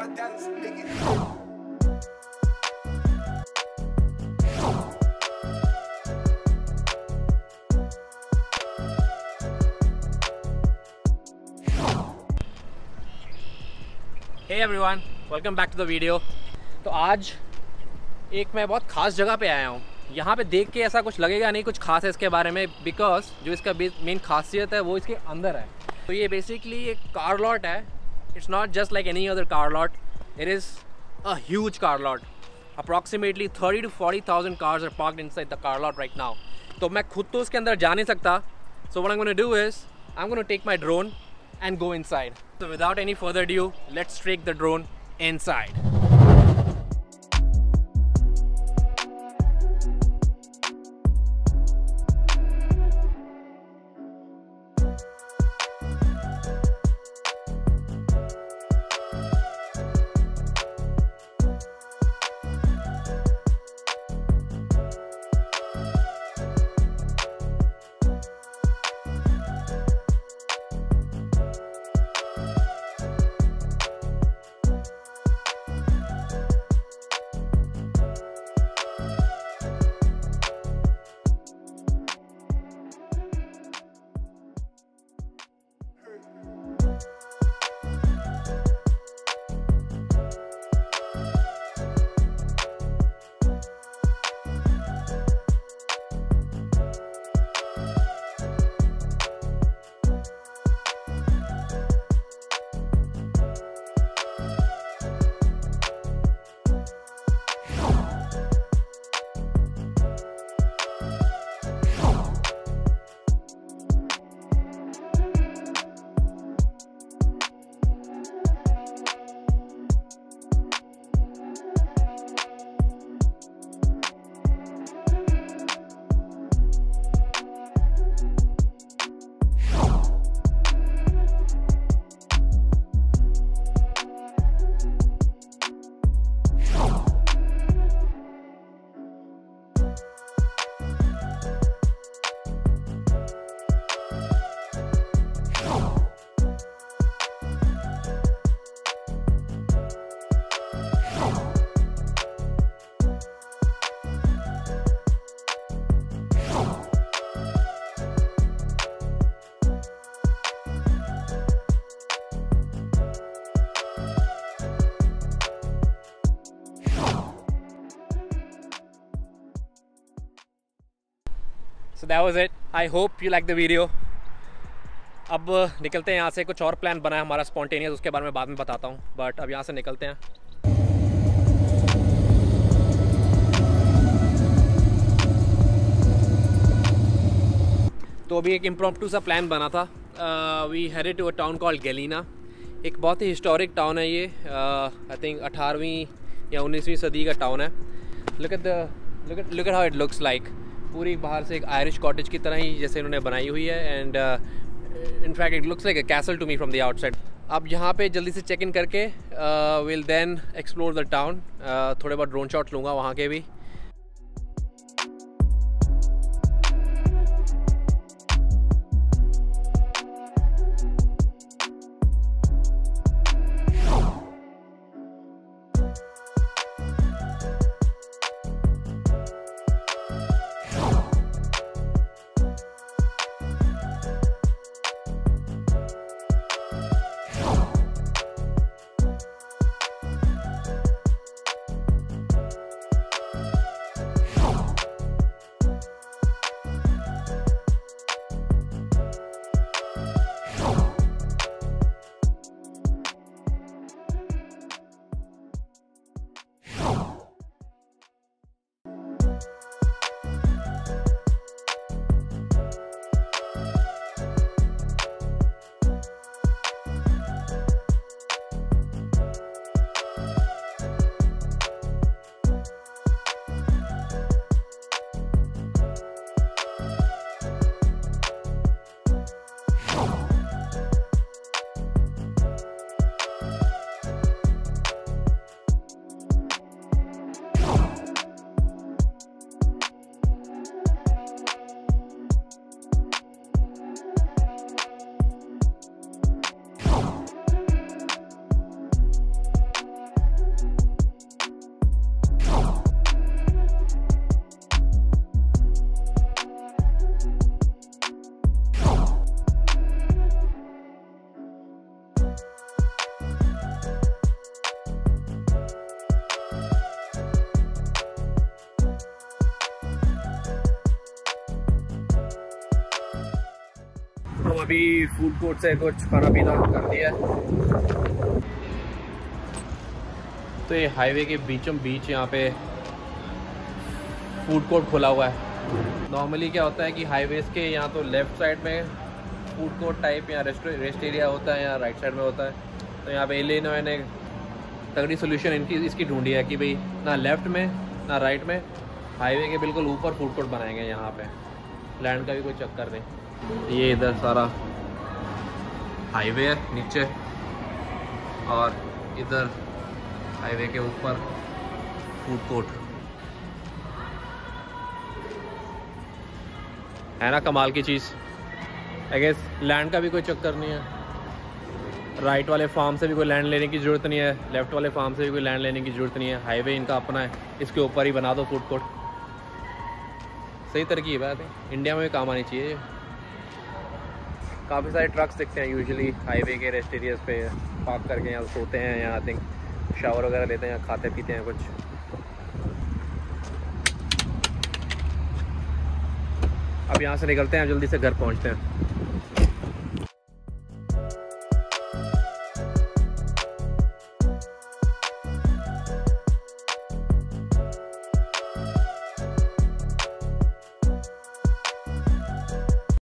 nigga. Hey everyone welcome back to the video तो आज एक मैं बहुत ख़ास जगह पे आया हूँ। यहाँ पे देख के ऐसा कुछ लगेगा नहीं, कुछ खास है इसके बारे में बिकॉज़ जो इसका मेन खासियत है, वो इसके अंदर है। तो ये बेसिकली एक कार लॉट है। It's not just like any other car lot it is a huge car lot approximately thirty two forty thousand cars are parked inside the car lot right now तो मैं खुद तो उसके अंदर जा नहीं सकता so what I gonna do is I am gonna take my drone and go inside. So without any further ado, let's take the drone inside. So that was it I hope you like the video. अब निकलते हैं यहाँ से कुछ और plan बना है हमारा स्पॉन्टेनियस उसके बारे में बाद में बताता हूँ बट अब यहाँ से निकलते हैं। तो अभी एक इम्प्रॉम्प्टू सा प्लान बना था। We headed to a town called Galena एक बहुत ही हिस्टोरिक टाउन है ये। आई थिंक अठारहवीं या उन्नीसवीं सदी का टाउन है। Look at the look at look at how it looks like पूरी बाहर से एक आयरिश कॉटेज की तरह ही जैसे इन्होंने बनाई हुई है and in fact it looks like a castle to me from the outside अब यहाँ पे जल्दी से चेक इन करके will then explore the town थोड़े बहुत ड्रोन शॉट लूँगा वहाँ के भी. अभी फ़ूड कोर्ट से कुछ खाना पीना कर दिया है। तो ये हाईवे के बीचों बीच यहाँ पे फ़ूड कोर्ट खुला हुआ है। नॉर्मली क्या होता है कि हाईवेज के यहाँ तो लेफ़्ट साइड में फ़ूड कोर्ट टाइप या रेस्ट रेस्ट एरिया होता है या राइट साइड में होता है। तो यहाँ पे एलियन ने तगड़ी सोल्यूशन इनकी, इसकी ढूंढी है कि भाई ना लेफ़्ट में, ना राइट में हाईवे के बिल्कुल ऊपर फ़ूड कोर्ट बनाएँगे यहाँ पे। लैंड का भी कोई चक्कर नहीं। ये इधर सारा हाईवे है, नीचे। और इधर हाईवे के ऊपर फ़ूड कोर्ट है ना कमाल की चीज़। आई गेस लैंड का भी कोई चक्कर नहीं है। राइट वाले फार्म से भी कोई लैंड लेने की ज़रूरत नहीं है। लेफ़्ट वाले फार्म से भी कोई लैंड लेने की ज़रूरत नहीं है। हाईवे इनका अपना है। इसके ऊपर ही बना दो फ़ूड कोर्ट सही तरकीब है इंडिया में भी काम आनी चाहिए काफ़ी सारे ट्रक्स दिखते हैं यूजुअली हाईवे के रेस्ट एरियाज़ पे पार्क करके यहाँ सोते हैं या आई थिंक शावर वगैरह लेते हैं खाते पीते हैं कुछ। अब यहाँ से निकलते हैं, जल्दी से घर पहुँचते हैं।